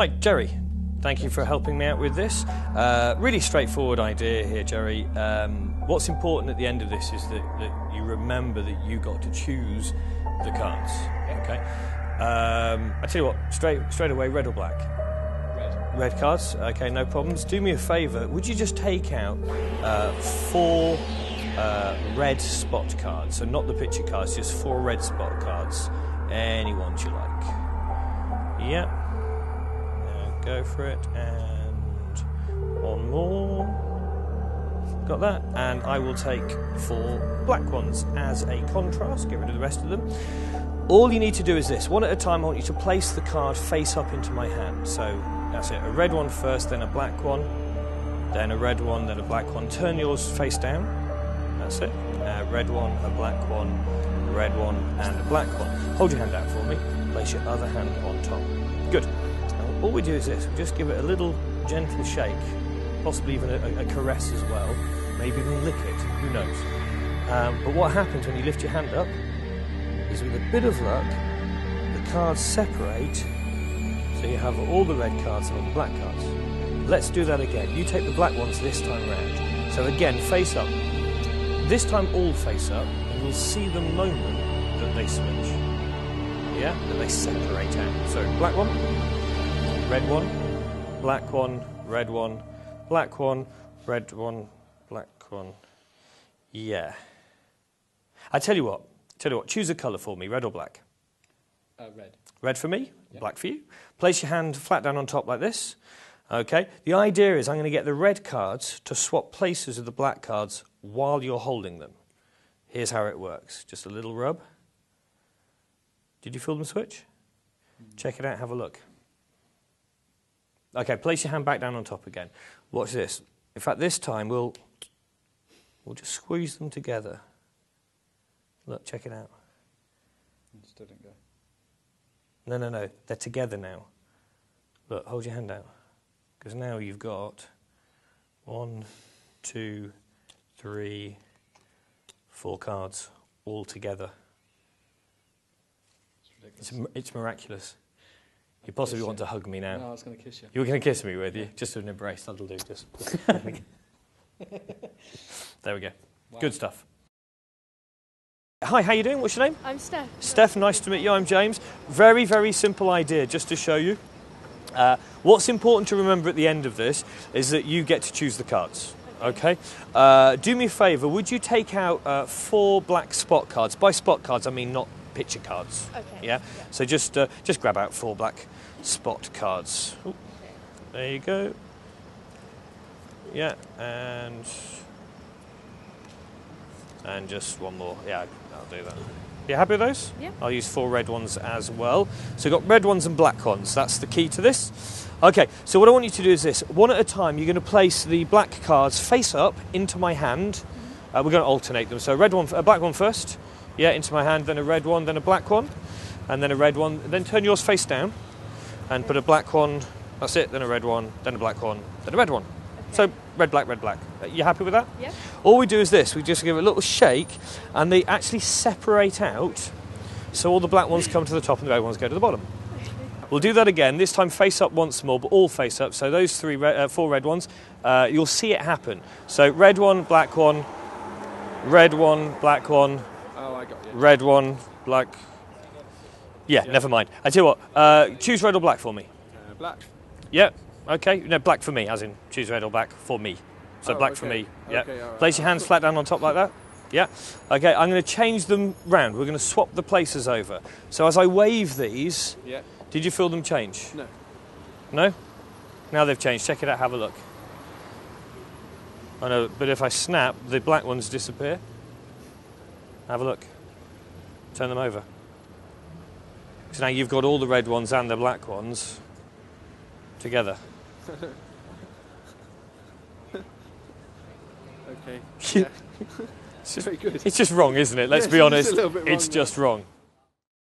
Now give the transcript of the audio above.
Hi, Jerry. Thank you for helping me out with this. Uh, really straightforward idea here, Jerry. Um, what's important at the end of this is that, that you remember that you got to choose the cards. Okay. Um, I tell you what, straight straight away, red or black. Red. Red cards. Okay, no problems. Do me a favour. Would you just take out uh, four uh, red spot cards? So not the picture cards, just four red spot cards. Any ones you like. Yeah. Go for it. And one more. Got that. And I will take four black ones as a contrast. Get rid of the rest of them. All you need to do is this. One at a time, I want you to place the card face up into my hand. So that's it. A red one first, then a black one, then a red one, then a black one. Turn yours face down. That's it. A red one, a black one, a red one, and a black one. Hold your hand out for me. Place your other hand on top. Good. All we do is this. We just give it a little gentle shake, possibly even a, a caress as well. Maybe even lick it. Who knows? Um, but what happens when you lift your hand up is with a bit of luck, the cards separate, so you have all the red cards and all the black cards. Let's do that again. You take the black ones this time round. So again, face up. This time all face up, and you'll see the moment that they switch. Yeah, that they separate out. So black one, red one, black one, red one, black one, red one, black one. Yeah. I tell you what, tell you what, choose a colour for me, red or black. Uh, red. Red for me, Yeah. black for you. Place your hand flat down on top like this. Okay. The idea is I'm going to get the red cards to swap places with the black cards while you're holding them. Here's how it works. Just a little rub. Did you feel them switch? Check it out, have a look. Okay, place your hand back down on top again. Watch this. In fact, this time we'll we'll just squeeze them together. Look, check it out. Still didn't go. No, no, no. They're together now. Look, hold your hand out. Because now you've got one, two, three, four cards all together. It's. It's, it's miraculous. You possibly want you. to hug me now. No, I was going to kiss you. You were going to kiss me with you? Just an embrace. That'll do. Just. there we go. Wow. Good stuff. Hi, how you doing? What's your name? I'm Steph. Steph, nice to meet you. I'm James. Very, very simple idea just to show you. Uh, what's important to remember at the end of this is that you get to choose the cards. Okay? Uh, do me a favour, would you take out uh, four black spot cards? By spot cards, I mean not picture cards. Okay. Yeah? So just, uh, just grab out four black spot cards. Ooh, there you go. Yeah, and. And just one more. Yeah, I'll do that. You happy with those? Yeah. I'll use four red ones as well. So we've got red ones and black ones. That's the key to this. Okay, so what I want you to do is this. One at a time, you're going to place the black cards face up into my hand. Uh, we're going to alternate them. So red one, a black one first. Yeah, into my hand, then a red one, then a black one, and then a red one. Then turn yours face down and put a black one. That's it. Then a red one, then a black one, then a red one. So red, black, red, black. Uh, You happy with that? Yeah. All we do is this we just give it a little shake and they actually separate out so all the black ones come to the top and the red ones go to the bottom. We'll do that again, this time face up once more, but all face up. So those three, re- uh, four red ones, uh, you'll see it happen. So red one, black one, red one, black one, Oh, I got you. Red one, black. Yeah, Yeah. never mind. I tell you what, uh, choose red or black for me. Uh, black. Yeah, okay. No, black for me, as in choose red or black for me. So Oh, black for me. Yeah. Okay, right. Place your hands flat down on top like that. Yeah. Okay, I'm going to change them round. We're going to swap the places over. So as I wave these, Yeah. did you feel them change? No. No? Now they've changed. Check it out, have a look. I know, but if I snap, the black ones disappear. Have a look. Turn them over. So now you've got all the red ones and the black ones together. Okay. Yeah. It's just, Very good. it's just wrong, isn't it? Let's Yes, be it's honest. bit it's just wrong.